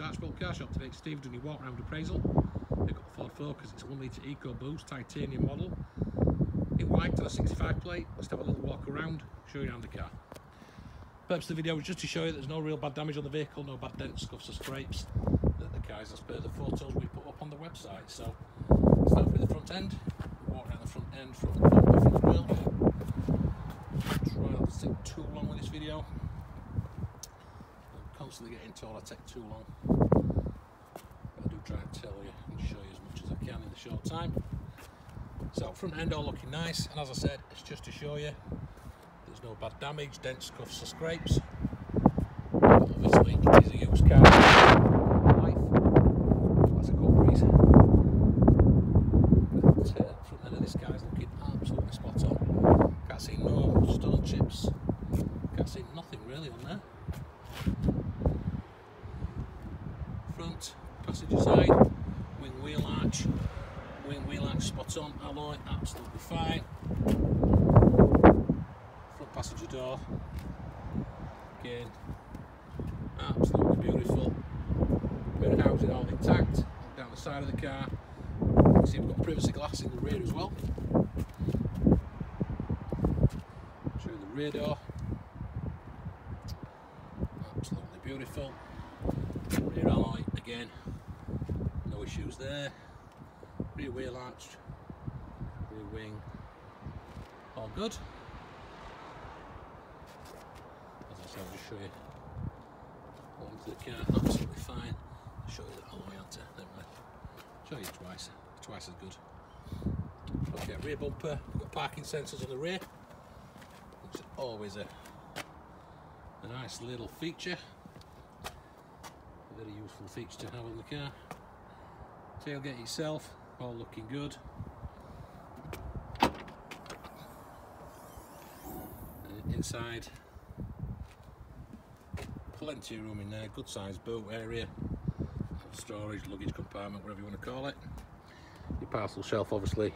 to Archbold Car Shop today. Steve doing your walk around appraisal. We've got the Ford Focus, it's a 1 litre EcoBoost titanium model. In white to a 65 plate. Let's have a little walk around, show you around the car. Purpose of the video is just to show you there's no real bad damage on the vehicle, no bad dents, scuffs or scrapes. That the car's as per the photos we put up on the website. So, start with the front end, walk around the front end, front bumper, front grille. Try not to stick too long with this video. Constantly getting told I take too long. But I do try and tell you and show you as much as I can in the short time. So front end all looking nice, and as I said, it's just to show you there's no bad damage, dents, scuffs or scrapes. But obviously it is a used car. Life. That's a good breeze. Uh, front end of this is looking absolutely spot on. Can't see no stone chips. Can't see nothing really on there. Front, passenger side, wing wheel arch, wing wheel arch spot on, alloy absolutely fine. Front passenger door, again, absolutely beautiful. Mirror housing all intact, down the side of the car. You can see we've got privacy glass in the rear as well. Through the rear door. Absolutely beautiful. Rear alloy again, issues there. Rear wheel arch, rear wing, all good. As I said, I'll just show you onto the car, absolutely fine. I'll show you the alloy onto, never mind. Uh, show you twice, twice as good. Okay, rear bumper, we've got parking sensors on the rear, always a, a nice little feature. Very useful feature to have on the car. Tailgate itself, all looking good. And inside, plenty of room in there, good sized boot area, storage, luggage compartment, whatever you want to call it. Your parcel shelf obviously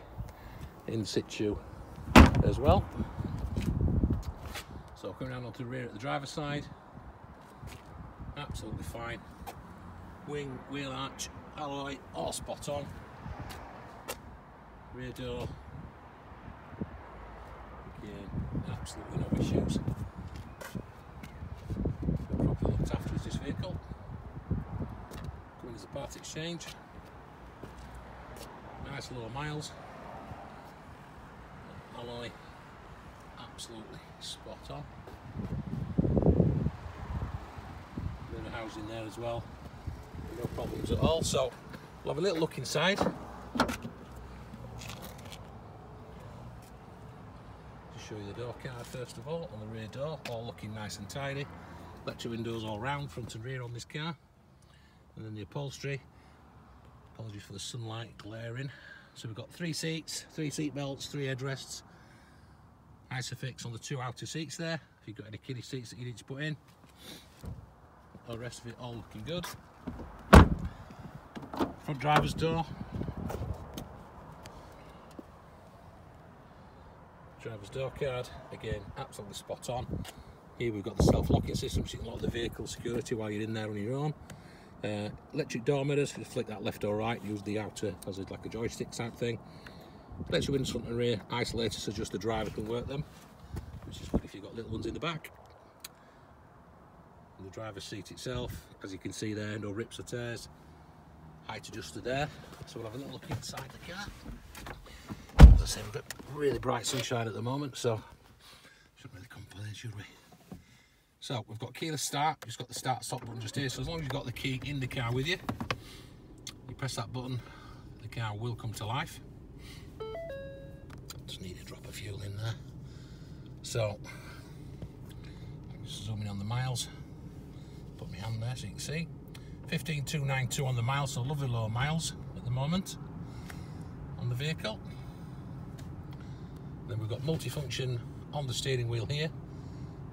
in situ as well. So coming down onto the rear at the driver's side, absolutely fine. Wing, wheel arch, alloy, all spot on. Rear door, again, absolutely no issues. Properly looked after is this vehicle. Coming as a part exchange. Nice low miles. Alloy, absolutely spot on. Bit of housing there as well. No problems at all. So we'll have a little look inside. Just show you the door card first of all on the rear door, all looking nice and tidy. Electric windows all round, front and rear on this car. And then the upholstery. Apologies for the sunlight glaring. So we've got three seats, three seat belts, three headrests. Isofix on the two outer seats there. If you've got any kiddie seats that you need to put in. The rest of it all looking good. Front driver's door. Driver's door card, again, absolutely spot on. Here we've got the self-locking system, so you can lock the vehicle security while you're in there on your own. Uh, electric door mirrors, you flick that left or right, use the outer as like a joystick type thing. Electric windows front and rear, isolated so just the driver can work them, which is good if you've got little ones in the back. And the driver's seat itself, as you can see there, no rips or tears. Height adjuster there. So we'll have a little look inside the car. As I say, we've got really bright sunshine at the moment, so shouldn't really complain, should we? So we've got keyless start, just got the start stop button just here. So as long as you've got the key in the car with you, you press that button, the car will come to life. Just need to drop a fuel in there. So just zooming on the miles, put my hand there so you can see. 15292 on the miles, so lovely low miles at the moment on the vehicle. Then we've got multifunction on the steering wheel here.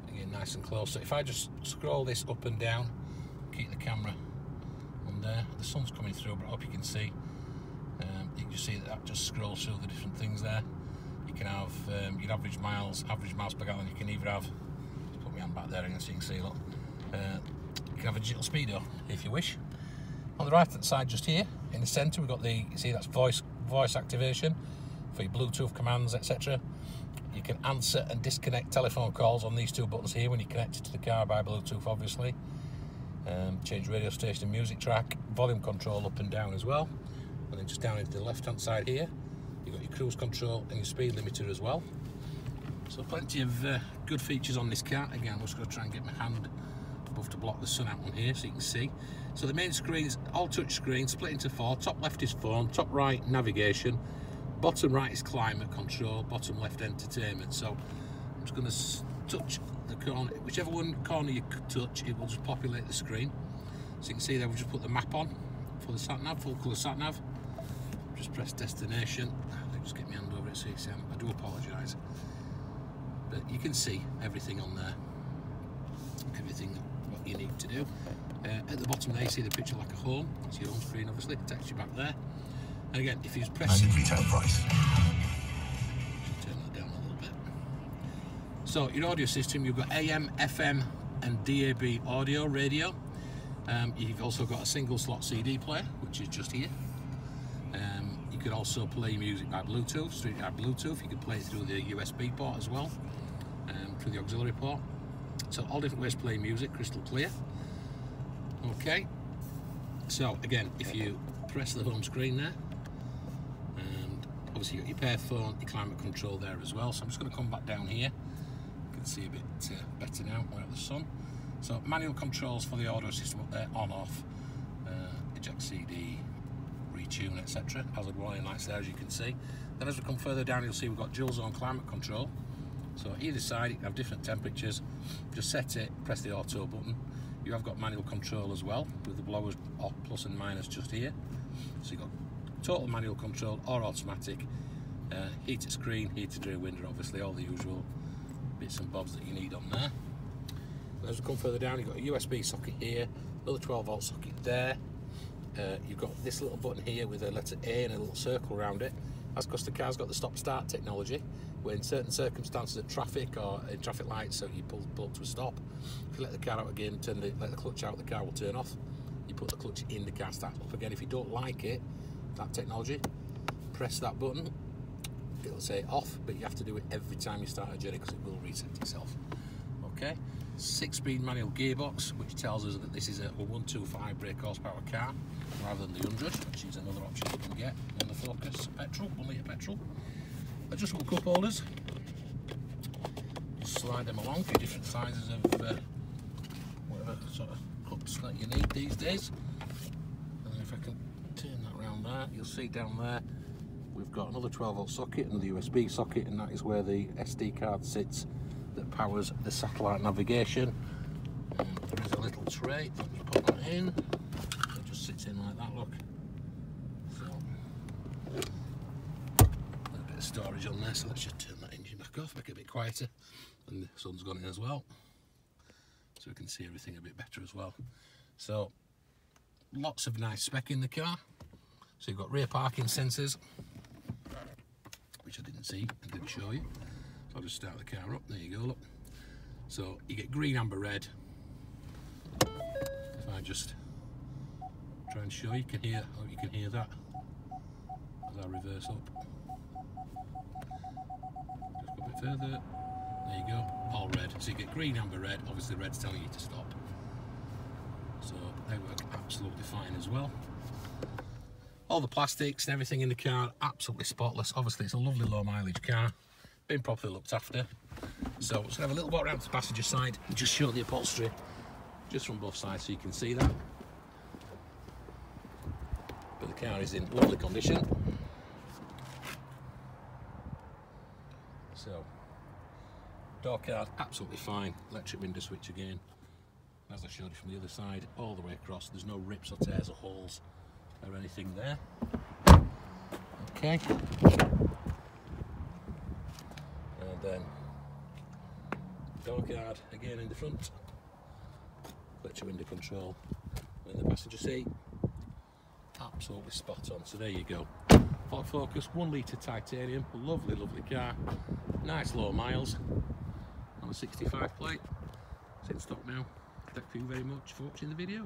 Again, nice and close. So if I just scroll this up and down, keep the camera on there. The sun's coming through, but I hope you can see. Um, you can see that that just scrolls through the different things there. You can have um, your average miles, average miles per gallon. You can either have, put my hand back there again so you can see, look. Uh, can have a digital speedo if you wish. On the right hand side, just here in the centre, we've got the you see that's voice voice activation for your Bluetooth commands, etc. You can answer and disconnect telephone calls on these two buttons here when you connect it to the car by Bluetooth, obviously. Um, change radio station and music track, volume control up and down as well. And then just down into the left hand side here, you've got your cruise control and your speed limiter as well. So plenty of uh, good features on this car. Again, I'm just going to try and get my hand above to block the sun out on here so you can see. So the main screen is all touch screen, split into four. Top left is phone, top right navigation, bottom right is climate control, bottom left entertainment. So I'm just going to touch the corner, whichever one corner you touch, it will just populate the screen. So you can see there we've just put the map on for the sat nav, full colour sat nav. Just press destination. Let just get my hand over it so you see. I do apologise, but you can see everything on there. Everything what you need to do. Uh, at the bottom there, you see the picture like a home. It's your home screen, obviously. It takes you back there. And again, if you press And retail price. Turn that down a little bit. So your audio system, you've got AM, FM, and DAB audio radio. Um, you've also got a single slot CD player, which is just here. Um, you could also play music by Bluetooth, straight by Bluetooth. You could play it through the USB port as well, um, through the auxiliary port. So all different ways to play music, crystal clear. Okay. So again, if you press the home screen there, and obviously you got your pair phone, your climate control there as well. So I'm just going to come back down here. You can see a bit uh, better now without the sun. So manual controls for the audio system up there, on off, uh, eject CD, retune, etc. Hazard warning lights there as you can see. Then as we come further down you'll see we've got dual zone climate control. So either side you can have different temperatures. Just set it, press the auto button. You have got manual control as well with the blowers plus and minus just here. So you've got total manual control or automatic. Uh, heated screen, heated rear window, obviously all the usual bits and bobs that you need on there. As we come further down, you've got a USB socket here, another 12 volt socket there. Uh, you've got this little button here with a letter A and a little circle around it. That's because the car's got the stop start technology, in certain circumstances of traffic or in traffic lights, so you pull, pull to a stop. If you let the car out again, turn the, let the clutch out, the car will turn off. You put the clutch in, the car starts up again. If you don't like it, that technology, press that button. It'll say off, but you have to do it every time you start a journey because it will reset itself. Okay six-speed manual gearbox, which tells us that this is a 125 brake horsepower car rather than the 100, which is another option you can get on the Focus petrol, one litre petrol. Adjustable cup holders. Just slide them along for different sizes of uh, whatever sort of cups that you need these days. And if I can turn that around there, you'll see down there we've got another 12 volt socket, another USB socket, and that is where the SD card sits that powers the satellite navigation. And there is a little tray, put that in. It just sits in like that, look. So, a little bit of storage on there, so let's just turn that engine back off, make it a bit quieter. And the sun's gone in as well. So we can see everything a bit better as well. So, lots of nice spec in the car. So you've got rear parking sensors, which I didn't see, I didn't show you. So I'll just start the car up. There you go, look. So you get green, amber, red. If I just try and show you, can hear, oh, you can hear that as I reverse up. Just go a bit further. There you go, all red. So you get green, amber, red. Obviously, red's telling you to stop. So they work absolutely fine as well. All the plastics and everything in the car, absolutely spotless. Obviously, it's a lovely low mileage car been properly looked after. So let's have a little walk around to the passenger side and just show the upholstery just from both sides so you can see that. But the car is in lovely condition. So, door card absolutely fine. Electric window switch again. As I showed you from the other side, all the way across. There's no rips or tears or holes or anything there. Okay And then door card again in the front electric window control in the passenger seat absolutely spot on so there you go Ford Focus 1 litre titanium lovely lovely car nice low miles a 65 plate in stock now. Thank you very much for watching the video